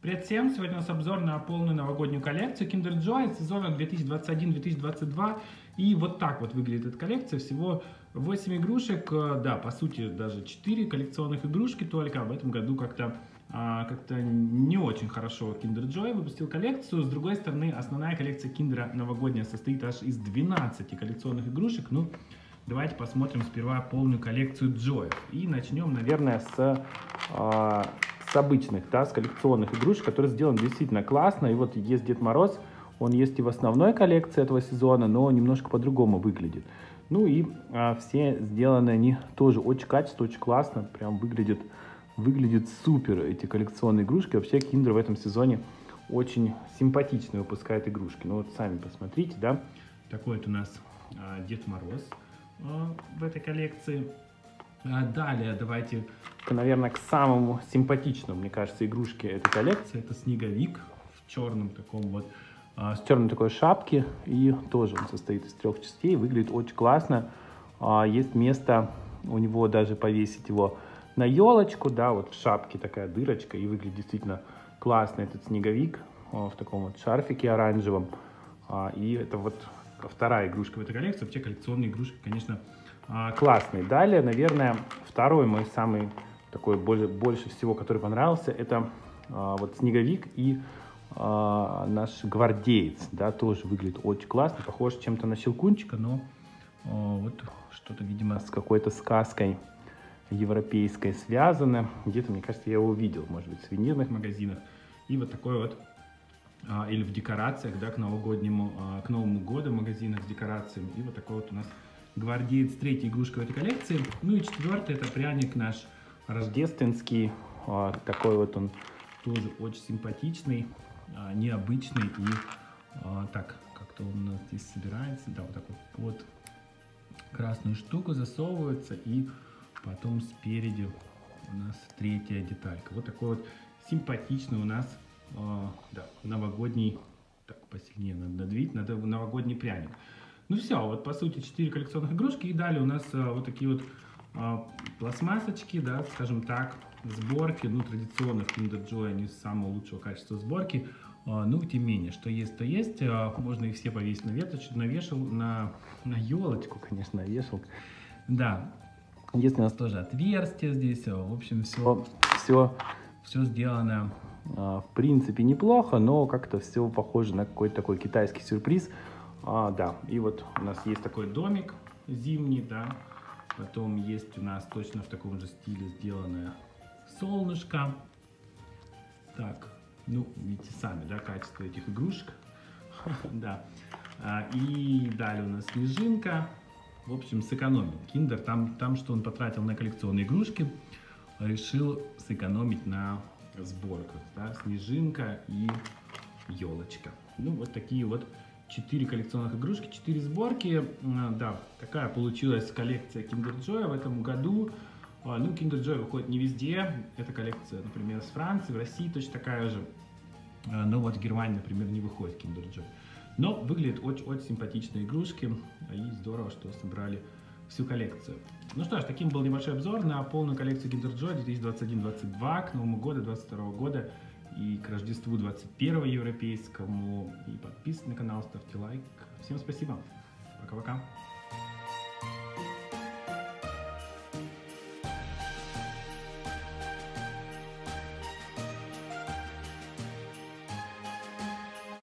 Привет всем! Сегодня у нас обзор на полную новогоднюю коллекцию Kinder Joy сезона 2021-2022. И вот так вот выглядит эта коллекция. Всего 8 игрушек. Да, по сути, даже 4 коллекционных игрушки только. В этом году как-то а, как-то не очень хорошо Kinder Joy выпустил коллекцию. С другой стороны, основная коллекция Kinder новогодняя состоит аж из 12 коллекционных игрушек. Ну, давайте посмотрим сперва полную коллекцию Joy. И начнем, наверное, с... С обычных, да, с коллекционных игрушек, которые сделаны действительно классно. И вот есть Дед Мороз, он есть и в основной коллекции этого сезона, но немножко по-другому выглядит. Ну и а, все сделаны они тоже очень качественно, очень классно, прям выглядит, выглядит супер эти коллекционные игрушки. Вообще Kinder в этом сезоне очень симпатично выпускает игрушки. Ну вот сами посмотрите, да, такой вот у нас а, Дед Мороз а, в этой коллекции. А далее давайте, наверное, к самому симпатичному, мне кажется, игрушке этой коллекции. Это снеговик в черном таком вот, а, с черной такой шапки. И тоже он состоит из трех частей, выглядит очень классно. А, есть место у него даже повесить его на елочку, да, вот в шапке такая дырочка, и выглядит действительно классно этот снеговик в таком вот шарфике оранжевом. И это вот вторая игрушка в этой коллекции. Вообще коллекционные игрушки, конечно, классный. Далее, наверное, второй мой самый такой больше, больше всего, который понравился, это а, вот снеговик и а, наш гвардеец, да, тоже выглядит очень классно, похож чем-то на щелкунчика, но а, вот что-то, видимо, с какой-то сказкой европейской связано. Где-то, мне кажется, я его видел, может быть, в сувенирных магазинах. И вот такой вот а, или в декорациях, да, к новогоднему, а, к Новому году в магазинах с декорациями. И вот такой вот у нас гвардеец, третья игрушка в этой коллекции. Ну и четвертый это пряник наш рождественский. Вот, такой вот он тоже очень симпатичный, а, необычный. И а, так, как-то он у нас здесь собирается. Да, вот так вот под красную штуку засовывается. И потом спереди у нас третья деталька. Вот такой вот симпатичный у нас а, да, новогодний, так посильнее надо надавить, надо новогодний пряник. Ну все, вот по сути 4 коллекционных игрушки. И далее у нас а, вот такие вот а, пластмассочки, да, скажем так, сборки. Ну, традиционно в Kinder Joy они самого лучшего качества сборки. А, ну, тем не менее, что есть, то есть. А, можно их все повесить на веточку, на вешал, на, на елочку, конечно, на вешалку. Да, есть у нас тоже отверстие здесь. В общем, все, все, все сделано а, в принципе неплохо, но как-то все похоже на какой-то такой китайский сюрприз. А, да, и вот у нас есть такой домик зимний, да. Потом есть у нас точно в таком же стиле сделанное солнышко. Так, ну, видите сами, да, качество этих игрушек. Да. А, и далее у нас снежинка. В общем, сэкономил. Киндер, там, там, что он потратил на коллекционные игрушки, решил сэкономить на сборках. Да? Снежинка и елочка. Ну, вот такие вот 4 коллекционных игрушки, 4 сборки. Да, такая получилась коллекция Kinder Joy в этом году. А, ну, Kinder Joy выходит не везде. Эта коллекция, например, с Франции, в России точно такая же. А, но вот в Германии, например, не выходит Kinder Joy. Но выглядят очень-очень симпатичные игрушки. И здорово, что собрали всю коллекцию. Ну что ж, таким был небольшой обзор на полную коллекцию Kinder Joy 2021-2022 к Новому году 2022 года и к Рождеству 21 европейскому. И подписывайтесь на канал, ставьте лайк. Всем спасибо. Пока-пока.